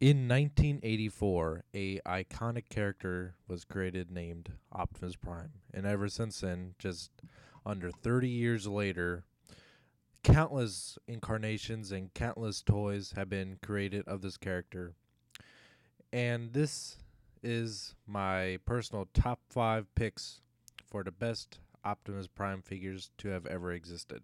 In 1984, a iconic character was created named Optimus Prime, and ever since then, just under 30 years later, countless incarnations and countless toys have been created of this character. And this is my personal top 5 picks for the best Optimus Prime figures to have ever existed.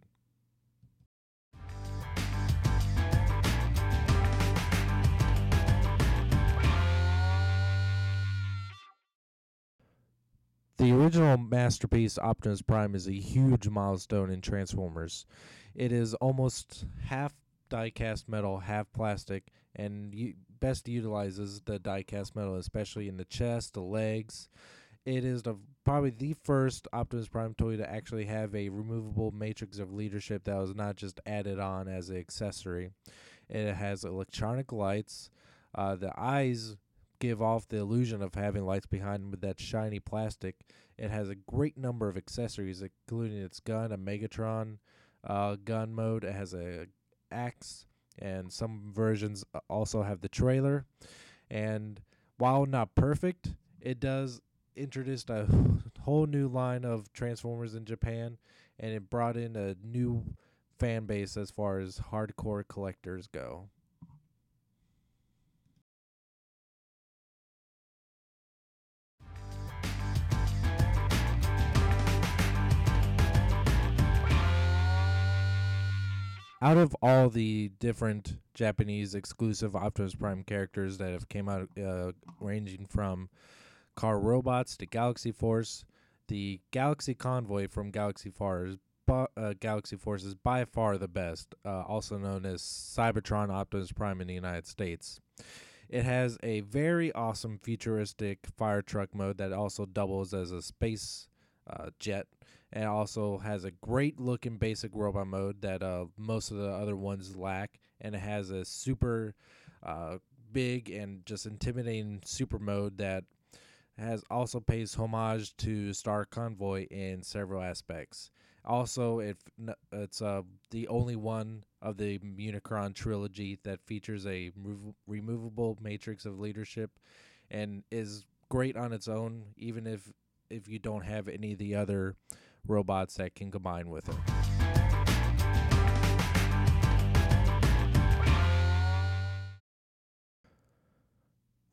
Original masterpiece Optimus Prime is a huge milestone in Transformers. It is almost half die-cast metal, half plastic, and best utilizes the die-cast metal, especially in the chest, the legs. It is the probably the first Optimus Prime toy to actually have a removable matrix of leadership that was not just added on as an accessory. It has electronic lights. Uh, the eyes give off the illusion of having lights behind with that shiny plastic. It has a great number of accessories, including its gun, a Megatron uh, gun mode. It has a axe, and some versions also have the trailer. And while not perfect, it does introduce a whole new line of Transformers in Japan, and it brought in a new fan base as far as hardcore collectors go. Out of all the different Japanese exclusive Optimus Prime characters that have came out, uh, ranging from Car Robots to Galaxy Force, the Galaxy Convoy from Galaxy Force, uh, Galaxy Force is by far the best, uh, also known as Cybertron Optimus Prime in the United States. It has a very awesome futuristic fire truck mode that also doubles as a space uh, jet, and also has a great looking basic robot mode that uh, most of the other ones lack, and it has a super uh, big and just intimidating super mode that has also pays homage to Star Convoy in several aspects. Also, it it's uh, the only one of the Unicron trilogy that features a removable matrix of leadership, and is great on its own, even if if you don't have any of the other robots that can combine with it.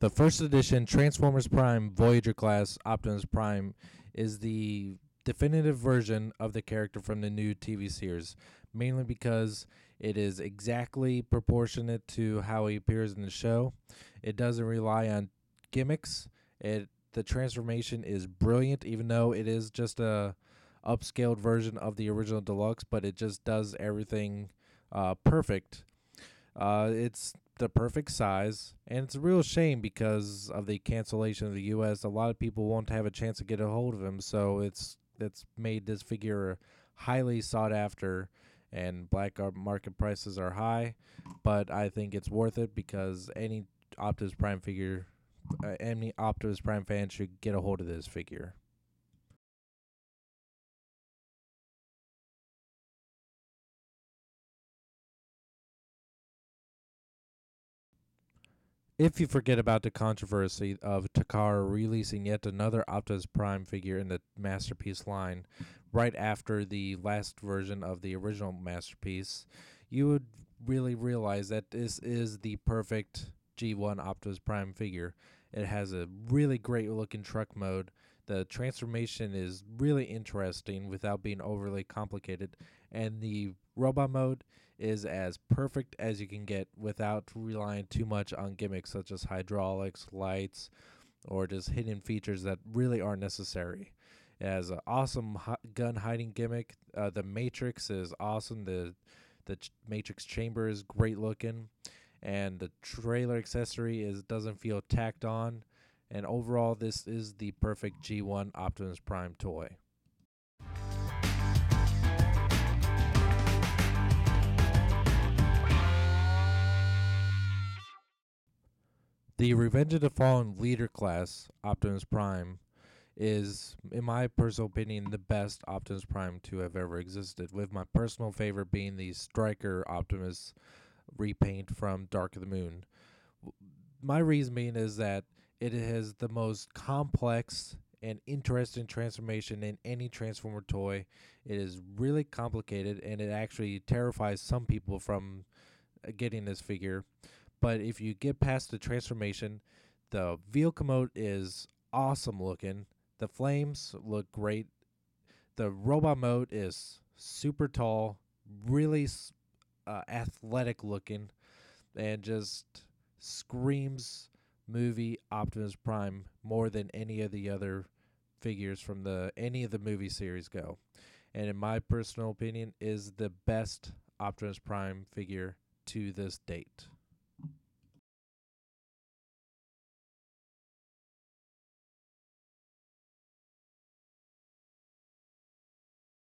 The first edition Transformers Prime Voyager class Optimus Prime is the definitive version of the character from the new TV series, mainly because it is exactly proportionate to how he appears in the show. It doesn't rely on gimmicks. It the transformation is brilliant, even though it is just a upscaled version of the original deluxe, but it just does everything uh, perfect. Uh, it's the perfect size, and it's a real shame because of the cancellation of the U.S. A lot of people won't have a chance to get a hold of him, so it's that's made this figure highly sought after. And black market prices are high, but I think it's worth it because any Optimus Prime figure uh, any Optimus Prime fan should get a hold of this figure. If you forget about the controversy of Takara releasing yet another Optimus Prime figure in the Masterpiece line right after the last version of the original Masterpiece, you would really realize that this is the perfect G1 Optimus Prime figure. It has a really great looking truck mode. The transformation is really interesting without being overly complicated, and the robot mode is as perfect as you can get without relying too much on gimmicks such as hydraulics, lights, or just hidden features that really aren't necessary. It has an awesome gun hiding gimmick. Uh, the Matrix is awesome. The the Matrix chamber is great looking and the trailer accessory is doesn't feel tacked on. And overall, this is the perfect G1 Optimus Prime toy. The Revenge of the Fallen leader class, Optimus Prime, is, in my personal opinion, the best Optimus Prime to have ever existed, with my personal favorite being the Striker Optimus repaint from Dark of the Moon. my reasoning is that it has the most complex and interesting transformation in any Transformer toy. It is really complicated, and it actually terrifies some people from uh, getting this figure. But if you get past the transformation, the vehicle mode is awesome looking. The flames look great. The robot mode is super tall, really uh, athletic looking, and just screams movie Optimus Prime more than any of the other figures from the any of the movie series go. And in my personal opinion is the best Optimus Prime figure to this date.